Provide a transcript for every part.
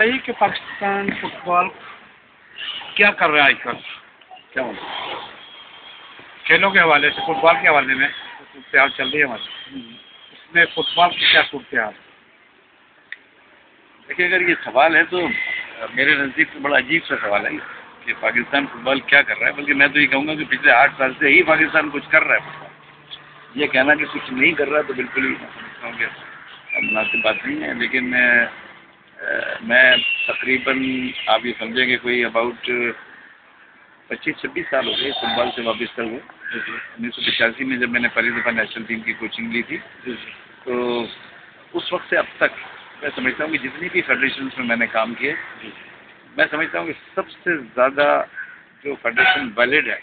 यही कि पाकिस्तान फुटबॉल क्या कर रहा है आजकल? क्या बोल खेलों के हवाले से, फुटबॉल के हवाले में सूरत हाल चल रही है हमारी? इसमें फुटबॉल की क्या सूरत हाल? देखिए, अगर ये सवाल है तो मेरे नज़दीक तो बड़ा अजीब सा सवाल है कि पाकिस्तान फुटबॉल क्या कर रहा है, बल्कि मैं तो ये कहूँगा कि पिछले आठ साल से ही पाकिस्तान कुछ कर रहा है फुटबॉल। ये कहना कि कुछ नहीं कर रहा तो बिल्कुल ही समझता हूँ कि मुनासिब बात नहीं है, लेकिन मैं तकरीबन आप ये समझेंगे कोई अबाउट पच्चीस छब्बीस साल हो गए फुटबॉल से वापस हुए उन्नीस सौ पचासी में जब मैंने पहली दफ़ा नेशनल टीम की कोचिंग ली थी तो उस वक्त से अब तक मैं समझता हूँ कि जितनी भी फेडरेशन में मैंने काम किए मैं समझता हूँ कि सबसे ज़्यादा जो फेडरेशन वैलिड है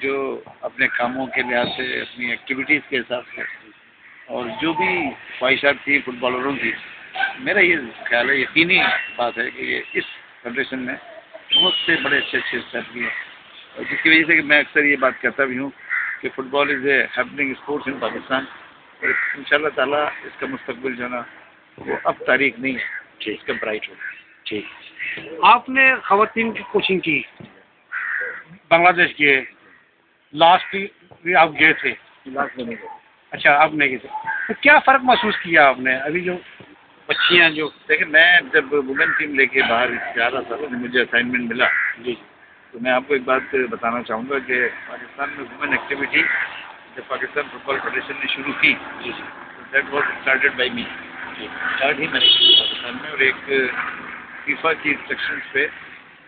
जो। अपने कामों के लिहाज से अपनी एक्टिविटीज़ के हिसाब से और जो भी ख्वाहिशात थी फुटबॉलरों की मेरा ये ख्याल है यकीनी बात है कि ये इस फेडरेशन में बहुत से बड़े अच्छे अच्छे स्टेप लिए और जिसकी वजह से कि मैं अक्सर ये बात कहता भी हूँ कि football is a happening sports in Pakistan और इन ताला इसका मुस्तबिल जो ना वो अब तारीख नहीं है ठीक। इसका ब्राइट हो ठीक। आपने खातन की कोचिंग की? बांग्लादेश के लास्ट भी आप गए थे। लास्ट में नहीं गए। अच्छा अब नहीं गए थे। तो क्या फ़र्क महसूस किया आपने? अभी जो बच्चियाँ जो देखिए मैं जब वुमेन टीम लेके बाहर जा रहा था तो मुझे असाइनमेंट मिला। जी। तो मैं आपको एक बात बताना चाहूँगा कि पाकिस्तान में वुमेन एक्टिविटी जब पाकिस्तान फुटबॉल फेडरेशन ने शुरू की जी जी। That was started by me start ही मैंने पाकिस्तान में और एक फीफा की इंस्ट्रक्शन पे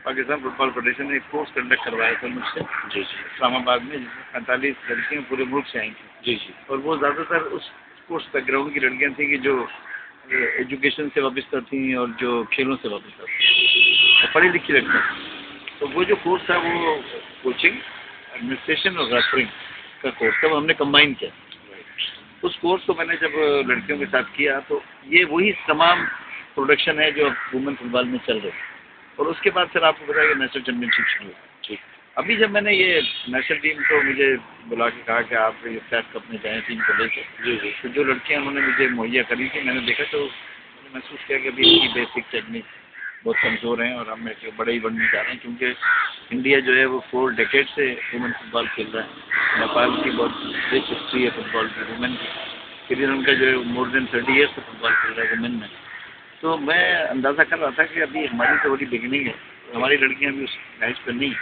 पाकिस्तान फुटबॉल फेडरेशन ने एक कोर्स कंडक्ट करवाया था मुझसे। जी जी। इस्लामाबाद में जिसमें पैंतालीस लड़कियाँ पूरे मुल्क से आई थी। जी जी। और वो ज़्यादातर उस कोर्स बैकग्राउंड की लड़कियाँ थी कि जो एजुकेशन से वापस करती हैं और जो खेलों से वाबस्ता थी तो पढ़ी लिखी लड़कियाँ तो वो जो कोर्स था वो कोचिंग एडमिनिस्ट्रेशन और रेफरिंग का कोर्स था, वो हमने कंबाइन किया। उस कोर्स को मैंने जब लड़कियों के साथ किया तो ये वही तमाम प्रोडक्शन है जो अब वुमेन फुटबॉल में चल रहे और उसके बाद फिर आपको बताया कि नेशनल चैम्पियनशिप शुरू ठीक अभी जब मैंने ये नेशनल टीम को मुझे बुला के कहा कि आप ये सेट कप में जाएँ टीम को लेकर जी जी। तो जो लड़कियाँ उन्होंने मुझे मुहैया करी थी, मैंने देखा तो मैंने महसूस किया कि अभी इसकी बेसिक टेक्निक बहुत कमज़ोर हैं और हम एक बड़े ही बनने जा रहे हैं, क्योंकि इंडिया जो है वो फोर डेकेड से वुमेन फुटबॉल खेल रहा है। नेपाल की बहुत रिच हिस्ट्री है फुटबॉल की वुमेन की। फिर उनका जो है मोर देन थर्टी ईयर्स से फुटबॉल खेल रहा है वुमेन में। तो मैं अंदाज़ा कर रहा था कि अभी हमारी तो बड़ी बिगनिंग है। हमारी लड़कियाँ भी उस मैच पर नहीं।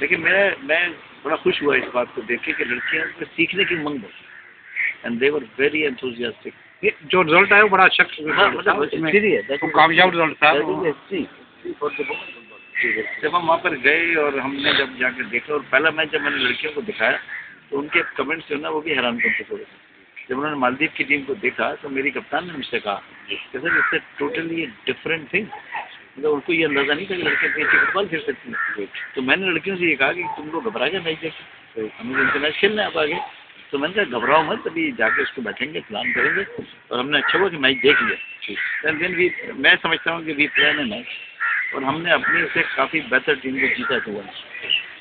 लेकिन मैं मैं बड़ा खुश हुआ इस बात को देख के कि लड़कियाँ उसमें सीखने की मंग बहुत and they were very enthusiastic जो रिज़ल्ट आया वो बड़ा अच्छा हाँ, मतलब तो कामयाब रिज़ल्ट था। जब हम वहाँ पर गए और हमने जब जाकर देखा और पहला मैच जब मैंने लड़कियों को दिखाया तो उनके कमेंट्स जो ना वो भी हैरान करते थोड़े से जब उन्होंने मालदीव की टीम को देखा तो मेरी कप्तान ने मुझसे कहा कि सर इससे टोटली डिफरेंट थिंग मतलब उनको ये अंदाज़ा नहीं था कि लड़के अच्छी फुटबॉल खेल सकती हैं। तो मैंने लड़कियों से ये कहा कि तुम लोग घबरा गए मैच देख तो हमें इनसे मैच खेलना है आप आगे। तो मैंने कहा घबराओ मत अभी जाके उसको बैठेंगे प्लान करेंगे। और हमने अच्छा हुआ कि मैच देख लिया। देन वी मैं समझता हूँ कि वी प्लान है मैच। और हमने अपनी से काफ़ी बेहतर टीम को जीता हुआ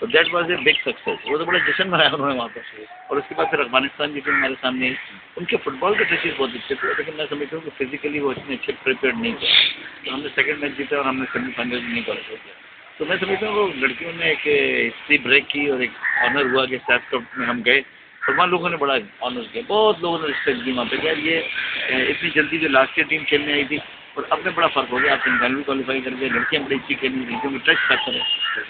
तो that was a big success वो तो बड़ा जश्न मनाया उन्होंने वहाँ पर। और उसके बाद फिर अफ़गानिस्तान की टीम हमारे सामने आई। उनके फुटबॉल के टचेज बहुत अच्छे थे, लेकिन मैं समझता हूँ कि फिजिकली वो इतने अच्छे प्रिपेयर नहीं थे। तो हमने सेकंड मैच जीता और हमने सेमीफाइनल भी नहीं क्वालिफाई तो मैं समझता हूँ वो लड़कियों ने एक हिस्ट्री ब्रेक की और एक ऑनर हुआ कि साफ़ कप में हम गए। और वहाँ लोगों ने बड़ा ऑनर किया। बहुत लोगों ने रिस्पेक्ट दी वहाँ पर यार ये इतनी जल्दी जो लास्ट ईयर टीम खेलने आई थी और अब में बड़ा फ़र्क हो गया आप सेमीफाइनल भी क्वालिफाई करके लड़कियाँ बड़ी अच्छी खेली लड़कियों में टच फैक्टर है।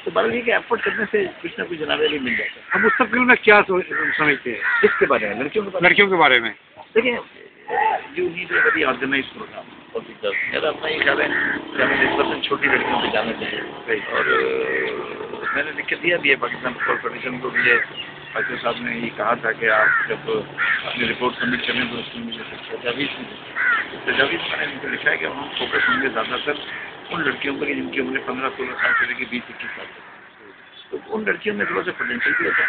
तो बड़ा ये कि एफर्ट करने से कुछ ना कुछ जनाबे भी मिल जाता है। अब उस सब में क्या समझते हैं? किसके बारे में? लड़कियों के लड़कियों के बारे में। देखिए you need a very organise programme मेरा अपना ये ख्याल है कि हमें इस परसेंट छोटी लड़कियों पर जाना चाहिए। और मैंने लिख के दिया भी है पाकिस्तान फुटबॉल फेडरेशन को मुझे फाइजल साहब ने ये कहा था कि आप जब अपनी रिपोर्ट सबमिट करें तो उसमें मुझे तजावीज़ तजावीज़ मैंने उनको लिखा है कि हम फोकस होंगे ज़्यादातर उन लड़कियों पर जिनकी उम्र पंद्रह सोलह साल से लेकर बीस इक्कीस साल तो उन लड़कियों में थोड़ा सा पोटेंशियल भी होता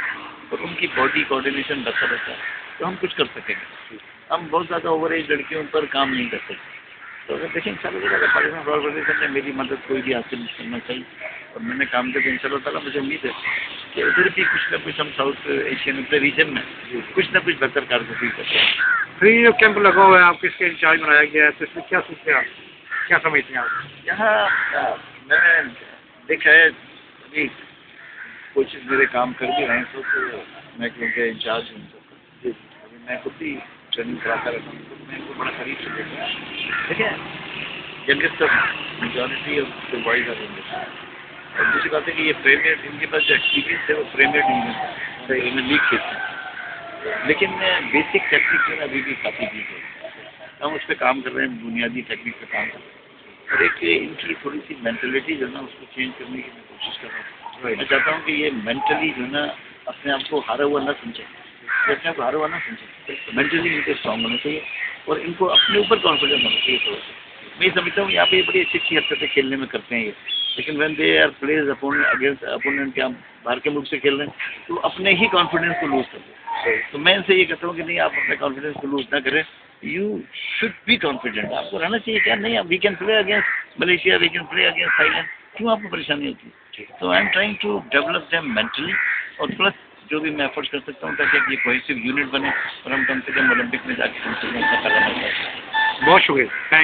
और उनकी बॉडी कोऑर्डिनेशन बेहतर रहता है। तो हम कुछ कर सकेंगे। हम बहुत ज़्यादा ओवर एज लड़कियों पर काम नहीं कर सकते। तो अगर देखें इंशाल्लाह अगर पाकिस्तान ने मेरी मदद कोई भी हासिल करना चाहिए। और मैंने काम किया तो इंशाल्लाह ताला मुझे उम्मीद है कि उधर भी कुछ ना कुछ हम साउथ एशियन रीजन में कुछ ना कुछ बेहतर कारकर्दगी करते हैं। फ्री जो कैंप लगा हुआ है आप किसके इंचार्ज बनाया गया है तो इसमें क्या सोचते हैं आप? क्या समझते हैं आप? यहाँ मैंने देखा है अभी कोचिज मेरे काम कर भी रहे हैं तो, मैं क्योंकि इंचार्ज हूँ तो अभी मैं खुद भी ट्रेनिंग कराता रहता हूँ तो मैं इनको बड़ा करीब से देखा है। देखिए youngest majority of the are और दूसरी बात है कि ये प्रीमियर इनके पास जो एक्सपीरियंस है वो प्रीमियर टीम में लीग खेलते हैं। लेकिन बेसिक टेक्निक में अभी भी काफ़ी वीक है। हम उस पर काम कर रहे हैं बुनियादी टेक्निक पर काम कर रहे हैं। और एक इनकी थोड़ी सी मेंटलिटी जो है ना उसको चेंज करने की मैं कोशिश कर रहा हूँ। मैं चाहता हूँ कि ये मेंटली जो है ना अपने आप को हारा हुआ ना समझे। अपने आप को हारा हुआ ना समझे। मेंटली इनको स्ट्रांग होना चाहिए। और इनको अपने ऊपर कॉन्फिडेंस होना चाहिए थोड़ा सा। मैं समझता हूँ यहाँ पे ये बड़ी अच्छी अच्छी हरकतें खेलने में करते हैं ये। लेकिन when they are plays against opponent क्या बाहर के मुल्क से खेल रहे हैं तो अपने ही कॉन्फिडेंस को लूज करते हैं तो मैं इनसे ये कहता हूँ कि नहीं, आप अपने कॉन्फिडेंस को लूज ना करें। यू शुड बी कॉन्फिडेंट आपको रहना चाहिए क्या? नहीं we can play against Malaysia we can play against Thailand क्यों आपको परेशानी होती है? तो I am trying to develop them mentally और प्लस जो भी मैं एफर्ट्स कर सकता हूँ ताकि ये कोहेसिव यूनिट बने और हम कम से कम ओलंपिक में जाके कम से कम बहुत शुक्रिया। थैंक